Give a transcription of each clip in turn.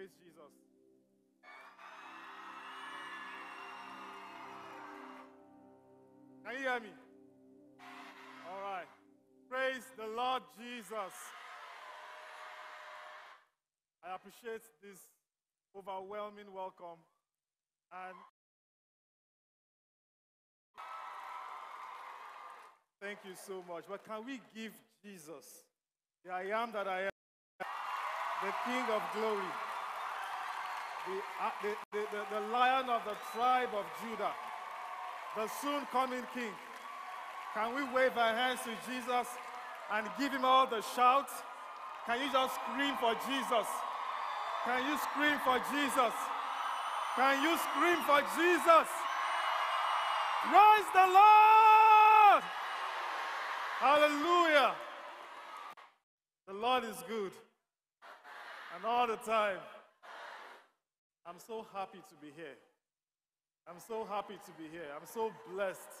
Praise Jesus. Can you hear me? All right. Praise the Lord Jesus. I appreciate this overwhelming welcome. And thank you so much. But can we give Jesus, the I am that I am, the King of glory, the, uh, the, the, the, the Lion of the tribe of Judah, the soon coming King? Can we wave our hands to Jesus and give him all the shouts? Can you just scream for Jesus? Can you scream for Jesus? Can you scream for Jesus? Praise the Lord! Hallelujah! The Lord is good. And all the time, I'm so happy to be here. I'm so happy to be here. I'm so blessed.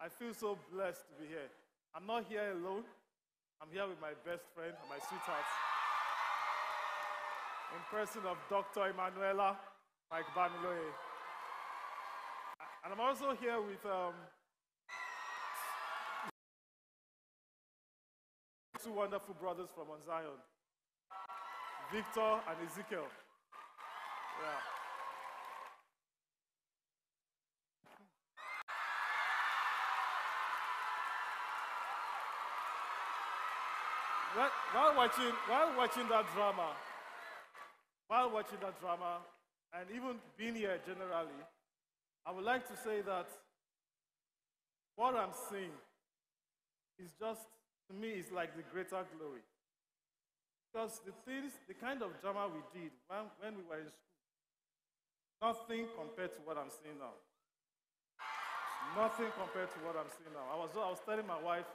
I feel so blessed to be here. I'm not here alone. I'm here with my best friend, my sweetheart in person of Dr. Emmanuella Mike Bamiloye. And I'm also here with um, two wonderful brothers from Mount Zion, Victor and Ezekiel. Yeah. While watching, while watching that drama, while watching that drama and even being here generally, I would like to say that what I'm seeing is just, to me, is like the greater glory. Because the things, the kind of drama we did when, when we were in school, nothing compared to what I'm seeing now. Nothing compared to what I'm seeing now. I was, I was telling my wife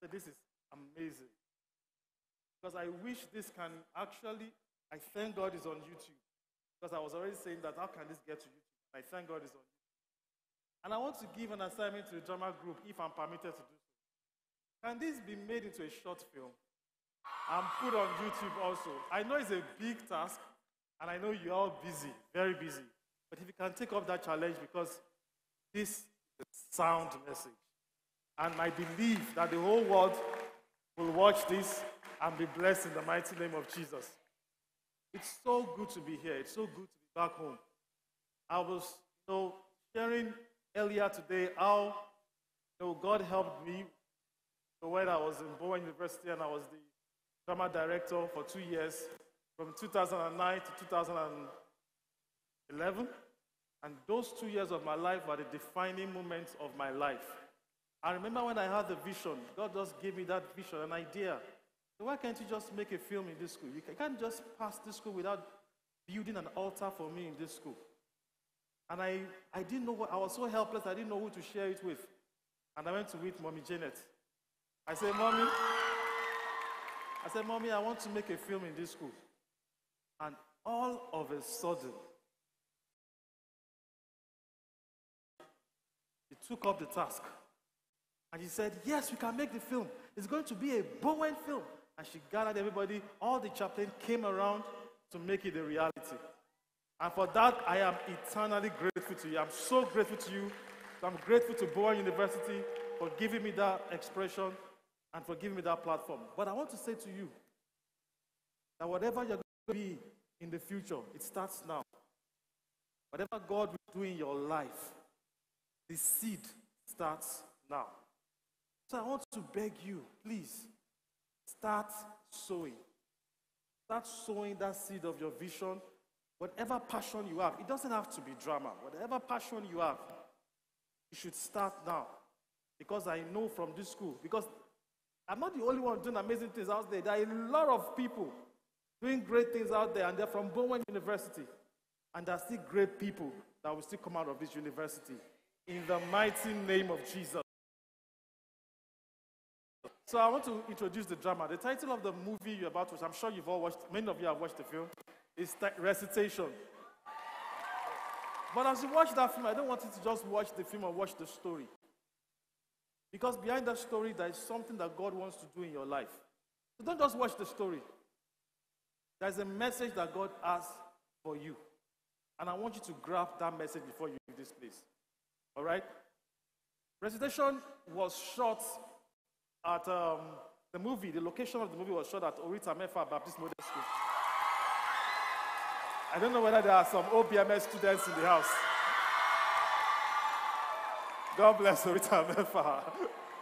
that this is amazing. Because I wish this can actually I thank God it's on YouTube. Because I was already saying that how can this get to YouTube? I thank God it's on YouTube. And I want to give an assignment to the drama group if I'm permitted to do so. Can this be made into a short film and put on YouTube also? I know it's a big task, and I know you're all busy, very busy. But if you can take up that challenge, because this is a sound message. And my belief that the whole world will watch this and be blessed in the mighty name of Jesus. It's so good to be here. It's so good to be back home. I was, you know, sharing earlier today how, you know, God helped me when I was in Bowen University and I was the drama director for two years, from 2009 to 2011. And those two years of my life were the defining moments of my life. I remember when I had the vision, God just gave me that vision, an idea so why can't you just make a film in this school? You can't just pass this school without building an altar for me in this school. And I, I didn't know what, I was so helpless, I didn't know who to share it with. And I went to meet Mommy Janet. I said, Mommy, I said, Mommy, I want to make a film in this school. And all of a sudden, took up the task. And he said, Yes, we can make the film. It's going to be a Bowen film. And she gathered everybody. All the chaplain came around to make it a reality. And for that, I am eternally grateful to you. I'm so grateful to you. I'm grateful to Bowen University for giving me that expression and for giving me that platform. But I want to say to you that whatever you're going to be in the future, it starts now. Whatever God will do in your life, the seed starts now. So I want to beg you, please, Start sowing. Start sowing that seed of your vision. Whatever passion you have, it doesn't have to be drama. Whatever passion you have, you should start now. Because I know from this school, because I'm not the only one doing amazing things out there. There are a lot of people doing great things out there, and they're from Bowen University. And there are still great people that will still come out of this university. In the mighty name of Jesus. So I want to introduce the drama. The title of the movie you're about to watch, I'm sure you've all watched, many of you have watched the film, is Recitation. But as you watch that film, I don't want you to just watch the film or watch the story. Because behind that story, there is something that God wants to do in your life. So don't just watch the story. There's a message that God has for you. And I want you to grab that message before you leave this place. All right? Recitation was shot at um, the movie, the location of the movie was shot at Orita Mefa Baptist Model School. I don't know whether there are some OBMS students in the house. God bless Orita Mefa.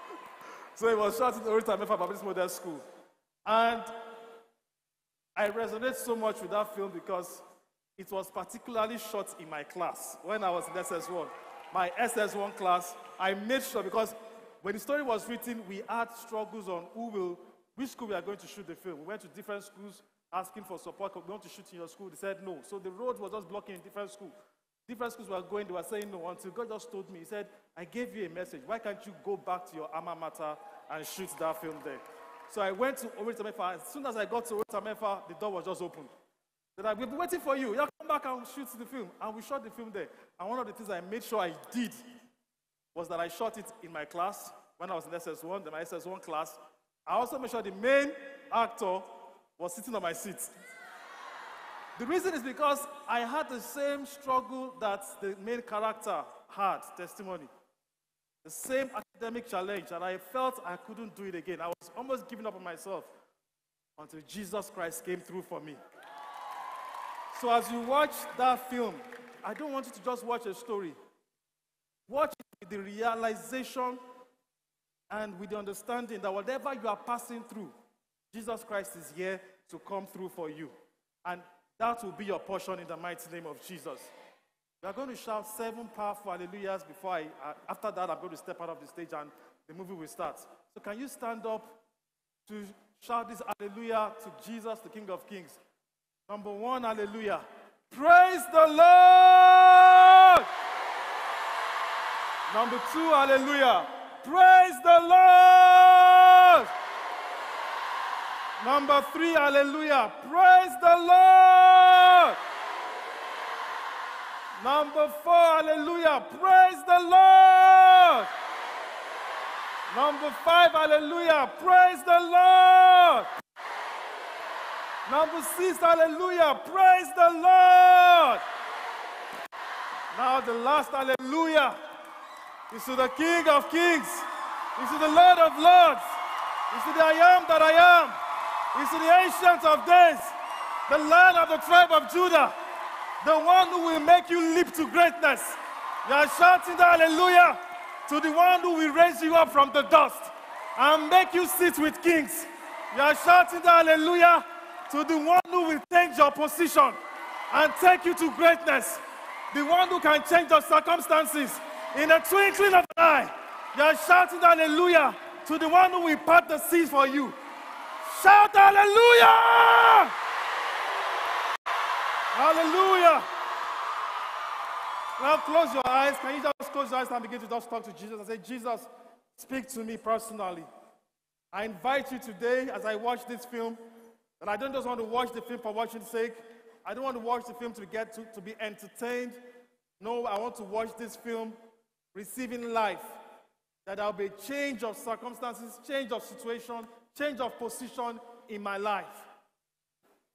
so it was shot at Orita Mefa Baptist Model School. And I resonate so much with that film because it was particularly shot in my class when I was in SS1. My SS1 class, I made sure because when the story was written, we had struggles on who will, which school we are going to shoot the film. We went to different schools asking for support. We want to shoot in your school. They said no. So the road was just blocking in different schools. Different schools were going, they were saying no until God just told me, He said, I gave you a message. Why can't you go back to your alma mater and shoot that film there? So I went to Orita As soon as I got to Orita the door was just opened. Then I will be waiting for you. Back and shoot the film. And we shot the film there. And one of the things I made sure I did was that I shot it in my class when I was in SS1, in my SS1 class. I also made sure the main actor was sitting on my seat. The reason is because I had the same struggle that the main character had, testimony. The same academic challenge, and I felt I couldn't do it again. I was almost giving up on myself until Jesus Christ came through for me. So as you watch that film, I don't want you to just watch a story. Watch it with the realization and with the understanding that whatever you are passing through, Jesus Christ is here to come through for you. And that will be your portion in the mighty name of Jesus. We are going to shout seven powerful hallelujahs before I, uh, after that, I'm going to step out of the stage and the movie will start. So, can you stand up to shout this hallelujah to Jesus, the King of Kings? Number one, hallelujah. Praise the Lord. Number two, hallelujah. Praise the Lord. Number three, hallelujah. Praise the Lord. Number four, hallelujah. Praise the Lord. Number five, hallelujah. Praise the Lord. Number six, hallelujah. Praise the Lord. Now, the last hallelujah is to the King of Kings, is to the Lord of Lords, is to the I am that I am, is to the Ancient of Days, the Lion of the tribe of Judah, the one who will make you leap to greatness. You are shouting the hallelujah to the one who will raise you up from the dust and make you sit with kings. You are shouting the hallelujah to the one who will change your position and take you to greatness, the one who can change your circumstances in a twinkling of an eye. You are shouting hallelujah to the one who will part the seas for you. Shout hallelujah! Hallelujah! Now close your eyes. Can you just close your eyes and begin to just talk to Jesus and say, Jesus, speak to me personally. I invite you today as I watch this film and I don't just want to watch the film for watching's sake. I don't want to watch the film to get to, to be entertained. No, I want to watch this film receiving life. That there'll be a change of circumstances, change of situation, change of position in my life.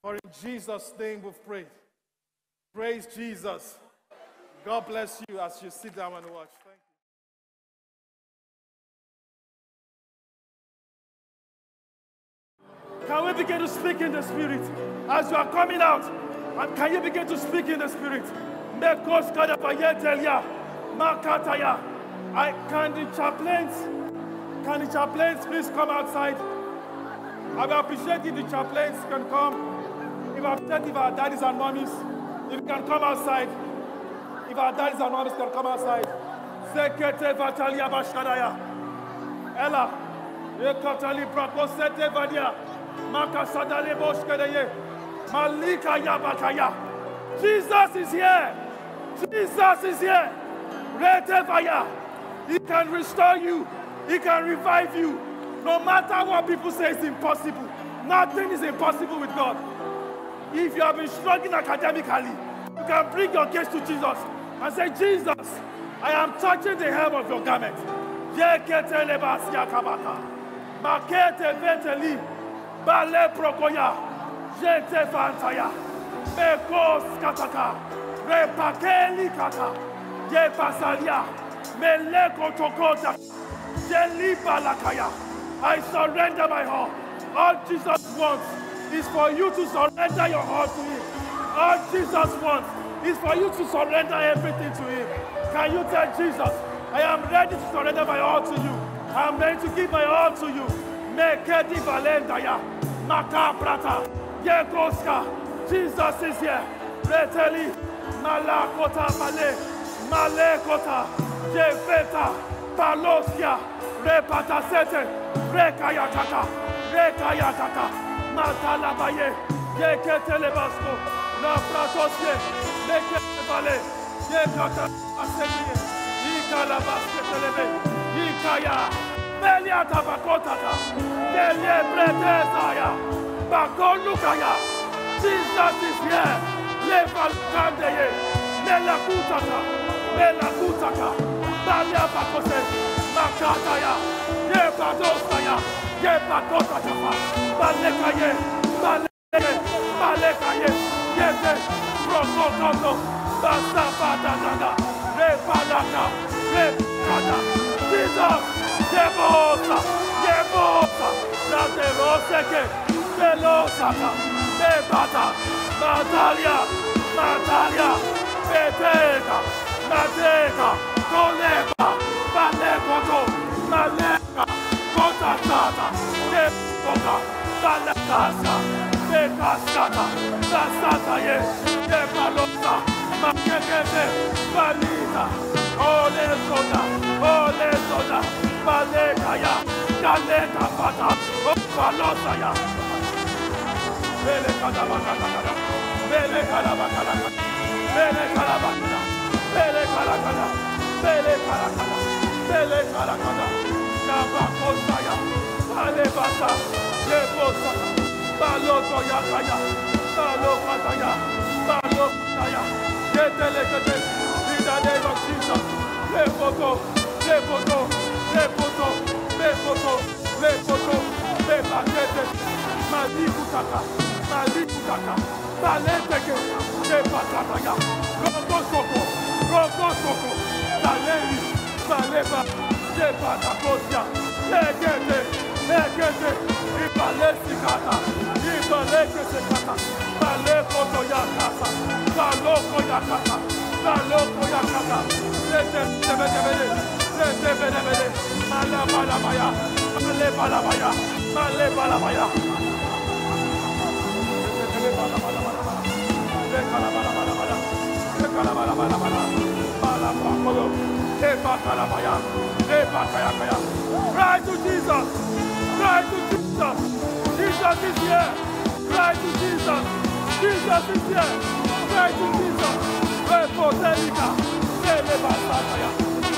For in Jesus' name we've prayed. Praise Jesus. God bless you as you sit down and watch. Can we begin to speak in the spirit as you are coming out? And can you begin to speak in the spirit? Makataya. I can the chaplains, can the chaplains please come outside? I will appreciate if the chaplains can come. If I appreciate if our daddies and mommies, if you can come outside. If our daddies and mommies can come outside. Sekete Vatalia Bashkadaya. Ella. Ekatali Brakosete Vadia. Jesus is here. Jesus is here. He can restore you. He can revive you. No matter what people say is impossible. Nothing is impossible with God. If you have been struggling academically, you can bring your case to Jesus and say, Jesus, I am touching the hem of your garment. Bale prokoya. Jete fantaya. Mekos kataka. Repakeli kata. Ye pasalia. Meleko tokota. Jelipa lakaya. I surrender my heart. All Jesus wants is for you to surrender your heart to Him. All Jesus wants is for you to surrender everything to Him. Can you tell Jesus, I am ready to surrender my heart to you. I am ready to give my heart to you. Mekedi valendaya. Makabrata. Yekoska. Jesus is here. Reteli. Malakota male. Malekota. Jefeta. Palosia. Repatasete. Rekayatata. Rekayatata. Matalabaye. Yeketelebasko. La pratosie. Meketevale. Yekata. Asemie. Ikalabaske Ikaya. Meliata bakotata. Melie pretezaya. Bakolukaya. Jesus is here. Levalkandeye. Melakutata. Melakutaka. Malia bakose. Makataya. Yebadosaya. Yebadotaka. Malekaye. Malekaye. Malekaye. Yebe. Prokokoto. Basabadadada. Repalaka. Repalaka. Jesus. Yebosa. Yebosa. La deroseke. Velosata. Bebata. Natalia. Natalia. Beteka. Nateka. Koleba. Balekoto. Maleka. Kota tata. Yeboka. Balekasa. Bekasata. Basata ye. Yebalosa. Makekete. Balita. Balekaya. Galeka pata. Opalosa ya. Bele kalabakala. Bele kalabakala. Bele kalabakala. Bele kalakala. Bele kalakala. Bele kalakala. Nabakosaya. Alebasa. Yebosa. Baloto yakaya. Balokataya. Balokataya. Yetelekete. In the name of Jesus. Lepoto. Lepoto. Τίποτα, τίποτα, τίποτα, δεν πατέτε. Μαζί κουτάκα, μαζί κουτάκα. Τα λέτε και δεν πατάτα για. Κοντόσοκο, κοντόσοκο. Τα λέει, τα λέβα, δεν πατά κόσια. Έχετε, έχετε, η παλέστη κατά. Η παλέκεσαι κατά. Τα λέγω το για κάσα, τα λόγω για κάσα. Τα λόγω για. Δεν Cry to Jesus. Jesus. Is here. Cry to Jesus. Jesus is here. Cry to Jesus.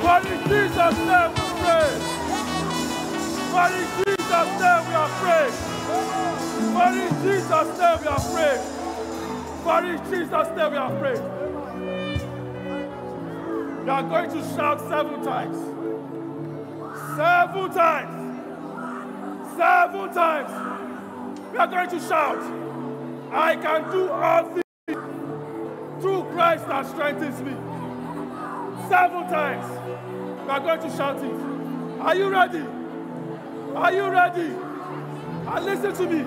For in Jesus' name we pray. For in Jesus' name we are praying. For in Jesus' name we are praying. For in Jesus' name we are praying. We are going to shout seven times. Seven times. Seven times. We are going to shout. I can do all things through Christ that strengthens me. Seven times. We are going to shout it. Are you ready? Are you ready? And listen to me.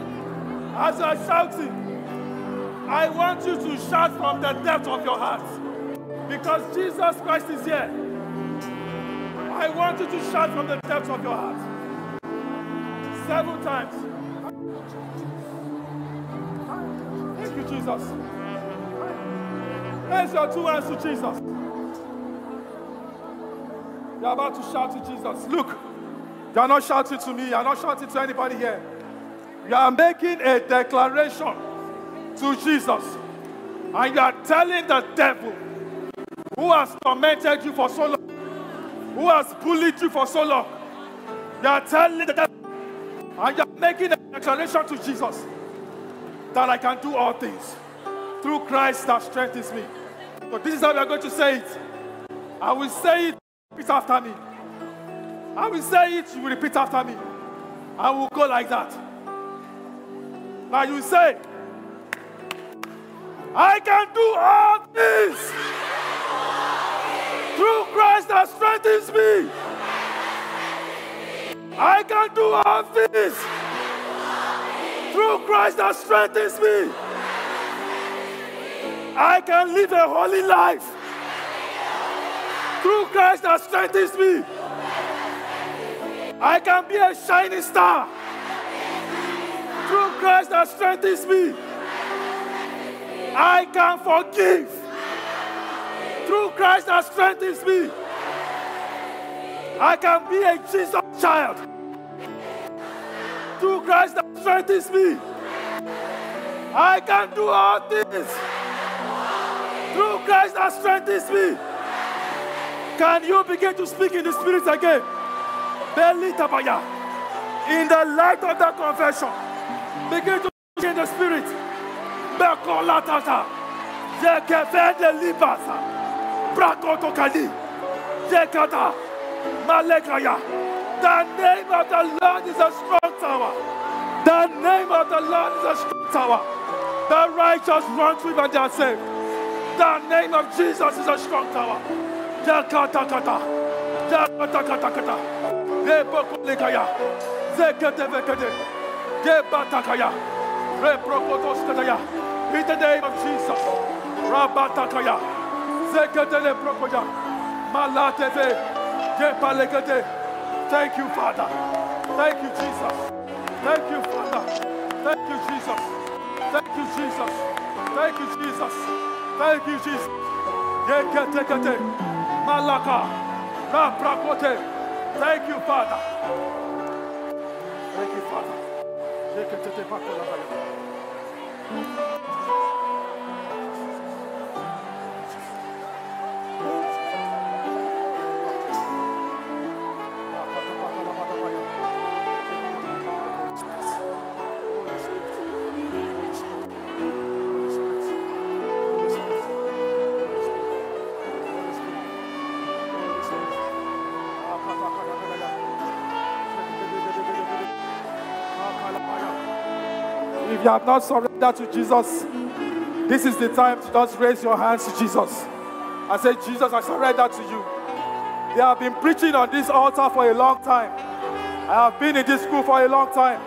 As I'm shouting, I want you to shout from the depth of your heart. Because Jesus Christ is here. I want you to shout from the depths of your heart. Several times. Thank you, Jesus. Raise your two hands to Jesus. You're about to shout to Jesus. Look, you're not shouting to me, you're not shouting to anybody here. You are making a declaration to Jesus. And you are telling the devil who has tormented you for so long, who has bullied you for so long, you are telling the devil, and you are making a declaration to Jesus that I can do all things through Christ that strengthens me. So this is how we are going to say it. I will say it, repeat after me. I will say it, you will repeat after me. I will go like that. Now you say, I can do all things through Christ that strengthens me. I can do all things through Christ that strengthens me. I can live a holy life through Christ that strengthens me. I can be a shining star through Christ that strengthens me. I can forgive through Christ that strengthens me. I can be a Jesus child through Christ that strengthens me. I can do all things through Christ that strengthens me. Can you begin to speak in the spirit again? In the light of that confession, begin to speak in the spirit. Bekolatata. Jekefede libasa. Brakotokali. Jekata. Malekaya. The name of the Lord is a strong tower. The name of the Lord is a strong tower. The righteous run through and they are saved. The name of Jesus is a strong tower. Jakatakata. Jakatakatakata. Rebokolekaya. Zeketevekete. Gebatakaya. Reprokotoskataya. In the name of Jesus. Rabatakaya. Thank you, Father. Thank you, Jesus. Thank you, Father. Thank you, Jesus. Thank you, Jesus. Thank you, Jesus. Thank you, Jesus. Yeketekete. Malaka. Thank you, Father. Thank you, Father. Yeketete pakolabaya. If you have not surrendered to Jesus, this is the time to just raise your hands to Jesus and say, Jesus, I surrender to you. They have been preaching on this altar for a long time. I have been in this school for a long time.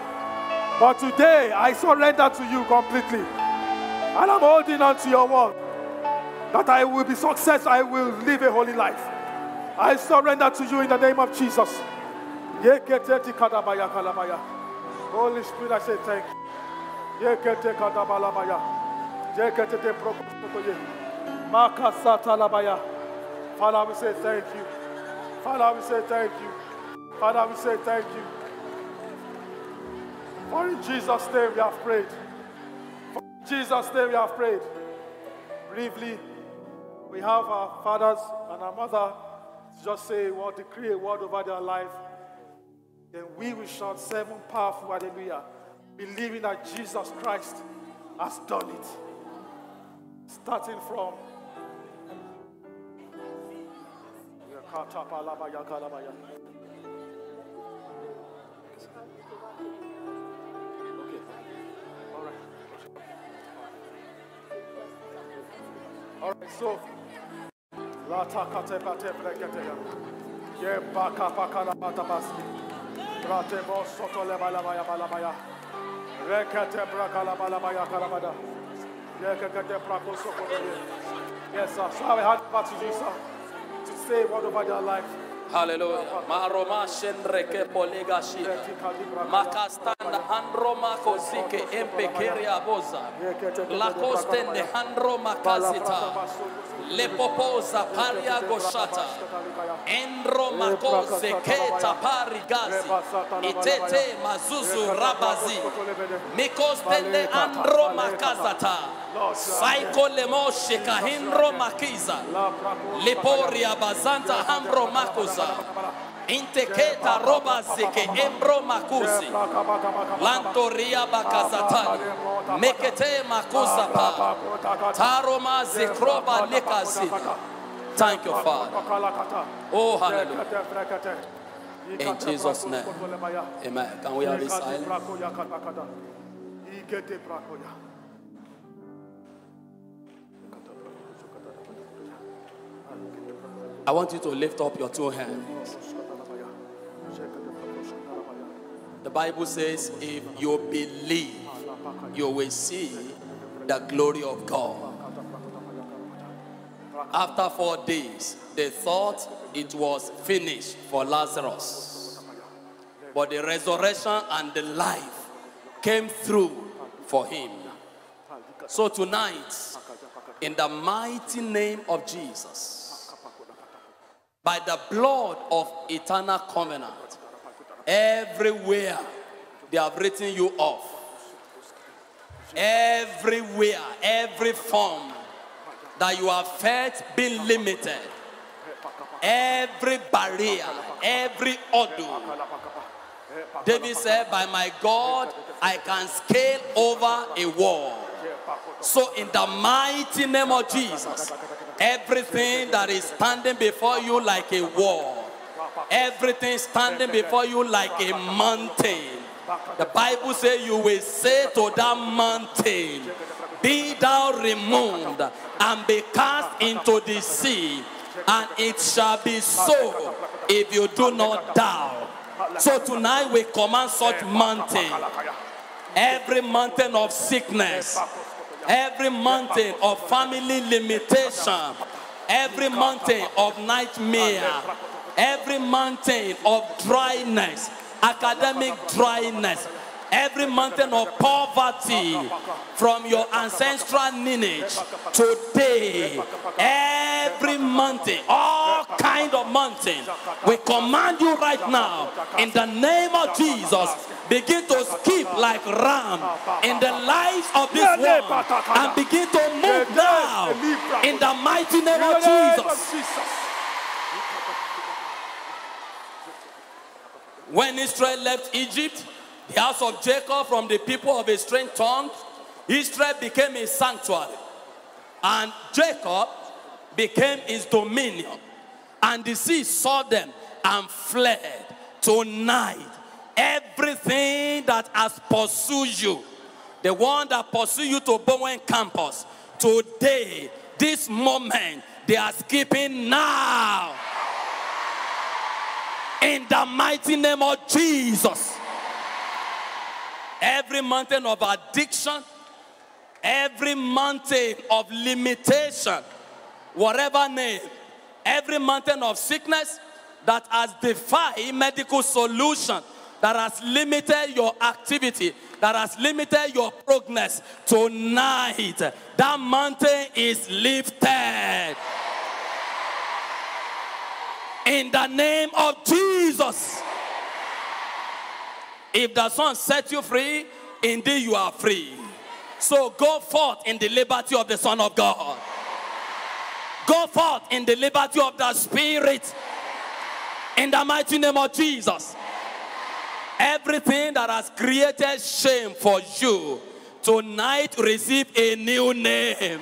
But today, I surrender to you completely. And I'm holding on to your word that I will be successful, I will live a holy life. I surrender to you in the name of Jesus. Holy Spirit, I say thank you. Yekete kadabalabaya. Yekete prokotoye. Makasata labaya. Father, we say thank you. Father, we say thank you. Father, we say thank you. For in Jesus' name we have prayed. For in Jesus' name we have prayed. Briefly, we have our fathers and our mother just say word, decree a word over their life. Then we will shout seven powerful hallelujah believing that Jesus Christ has done it. Starting from. All right. All right, so La takate pate preketeya. Ye baka baka la bata baski. Brate bo soto. Rekete soko. Yes, sir. So I had back to you, sir, to over their life. Hallelujah. Maroma shendreke polegashi. Makastanda handro makozike empekeria boza. Lakoste ne handro makazita. Lepopoza paria goshata. Endro makoze keta parigazi. Itete mazuzu rabazi. Mikostende andro makazata. Saiko lemo shekahindro makiza. Leporia bazanta hambro makuza. Inteketa roba zeke embro makuzi. Lantoria bakazatani. Mekete makuza pa. Taroma zekroba nekazi. Thank you, Father. Oh, hallelujah. In Jesus' name. Amen. Can we have this silence? I want you to lift up your two hands. The Bible says, if you believe, you will see the glory of God. After four days, they thought it was finished for Lazarus. But the resurrection and the life came through for him. So tonight, in the mighty name of Jesus, by the blood of eternal covenant, everywhere they have written you off, everywhere, every form that you have felt being limited, every barrier, every order. David said, By my God, I can scale over a wall. So, in the mighty name of Jesus, everything that is standing before you like a wall, everything standing before you like a mountain, the Bible says you will say to that mountain, Be thou removed and be cast into the sea, and it shall be so if you do not doubt. So tonight we command such mountain, every mountain of sickness, every mountain of family limitation, every mountain of nightmare, every mountain of dryness, academic dryness, every mountain of poverty from your ancestral lineage today. Every mountain all kind of mountain we command you right now in the name of jesus begin to skip like ram in the lives of this world and begin to move now in the mighty name of jesus. When israel left egypt house of Jacob from the people of a strange tongue, Israel became a sanctuary. And Jacob became his dominion. And the sea saw them and fled. Tonight, everything that has pursued you, the one that pursued you to Bowen campus, today, this moment, they are skipping now. In the mighty name of Jesus every mountain of addiction, every mountain of limitation, whatever name, every mountain of sickness that has defied medical solution, that has limited your activity, that has limited your progress, tonight that mountain is lifted. In the name of Jesus. If the Son set you free, indeed you are free. So go forth in the liberty of the Son of God. Go forth in the liberty of the Spirit. In the mighty name of Jesus. Everything that has created shame for you, tonight receive a new name.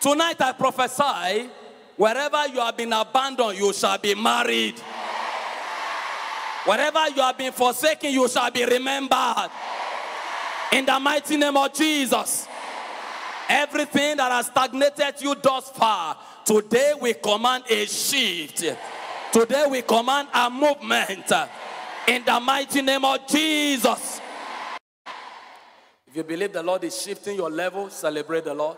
Tonight I prophesy wherever you have been abandoned, you shall be married. Wherever you have been forsaken, you shall be remembered. In the mighty name of Jesus. Everything that has stagnated you thus far, today we command a shift. Today we command a movement. In the mighty name of Jesus. If you believe the Lord is shifting your level, celebrate the Lord.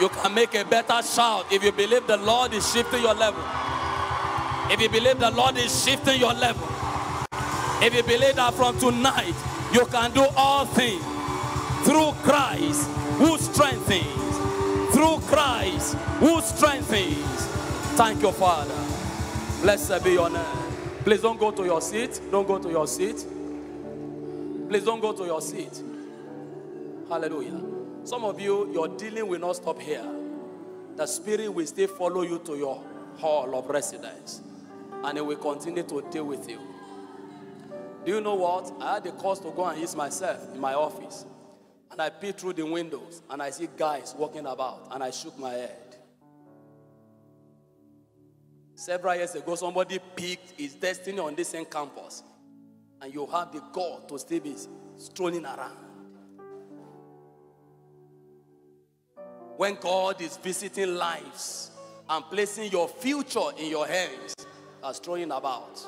You can make a better shout if you believe the Lord is shifting your level. If you believe the Lord is shifting your level. If you believe that from tonight you can do all things through Christ who strengthens. Through Christ who strengthens. Thank you, Father. Blessed be your name. Please don't go to your seat. Don't go to your seat. Please don't go to your seat. Hallelujah. Some of you, your dealing will not stop here. The Spirit will still follow you to your hall of residence and He will continue to deal with you. Do you know what? I had the cause to go and use myself in my office. And I peek through the windows and I see guys walking about and I shook my head. Several years ago, somebody picked his destiny on this same campus. And you have the God to still be strolling around. When God is visiting lives and placing your future in your hands, as strolling about.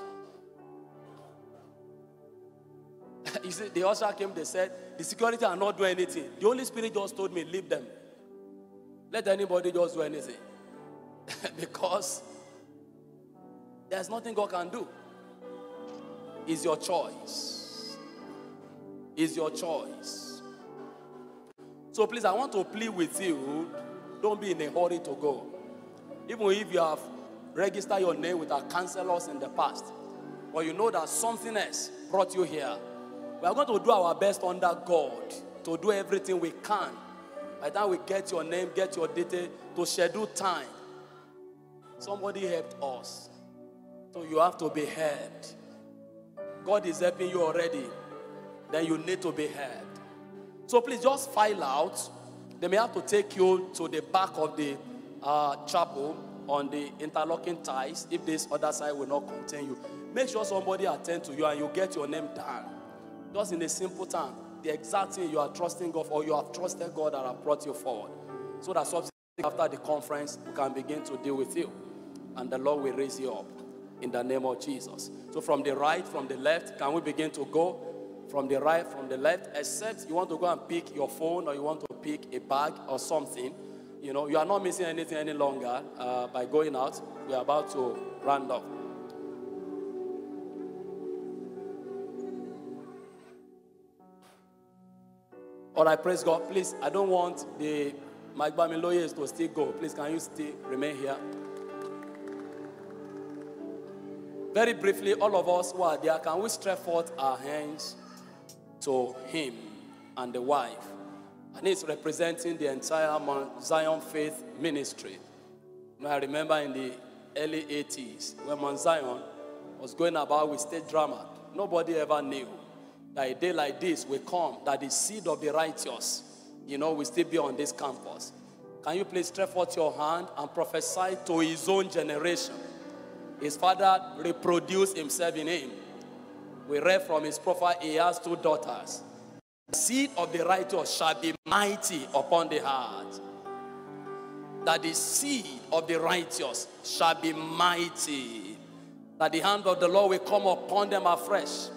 you see, the usher came, they said, the security are not doing anything. The Holy Spirit just told me, leave them. Let anybody just do anything. because there's nothing God can do. It's your choice. It's your choice. So please, I want to plead with you. Don't be in a hurry to go. Even if you have registered your name with our counselors in the past, but you know that something else brought you here. We are going to do our best under God to do everything we can. By the time we get your name, get your detail, to schedule time. Somebody helped us. So you have to be helped. God is helping you already. Then you need to be helped. So please just file out. They may have to take you to the back of the uh, chapel on the interlocking ties if this other side will not contain you. Make sure somebody attend to you and you get your name down. Just in a simple time, the exact thing you are trusting God for, you have trusted God that have brought you forward. So that subsequently after the conference, we can begin to deal with you. And the Lord will raise you up in the name of Jesus. So from the right, from the left, can we begin to go? From the right, from the left, except you want to go and pick your phone or you want to pick a bag or something. You know, you are not missing anything any longer uh, by going out. We are about to round up. All right, praise God. Please, I don't want the Mike-Bamiloyes to still go. Please, can you still remain here? Very briefly, all of us who are there, can we stretch forth our hands to him and the wife? And he's representing the entire Mount Zion Faith Ministry. I remember in the early 80s when Mount Zion was going about with state drama, nobody ever knew that a day like this will come, that the seed of the righteous, you know, will still be on this campus. Can you please stretch forth your hand and prophesy to his own generation? His father reproduced himself in him. We read from his profile, he has two daughters. Seed of the righteous shall be mighty upon the heart. That the seed of the righteous shall be mighty. That the hand of the Lord will come upon them afresh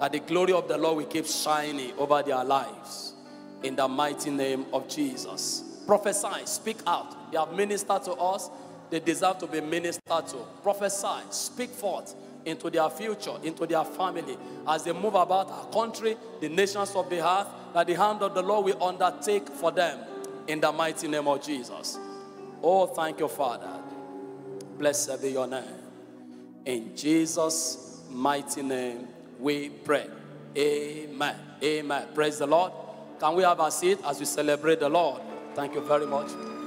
that the glory of the Lord will keep shining over their lives. In the mighty name of Jesus. Prophesy, speak out. They have ministered to us, they deserve to be ministered to. Prophesy, speak forth into their future, into their family, as they move about our country, the nations of the earth, that the hand of the Lord will undertake for them in the mighty name of Jesus. Oh, thank you, Father. Blessed be your name. In Jesus' mighty name we pray. Amen. Amen. Praise the Lord. Can we have a seat as we celebrate the Lord? Thank you very much.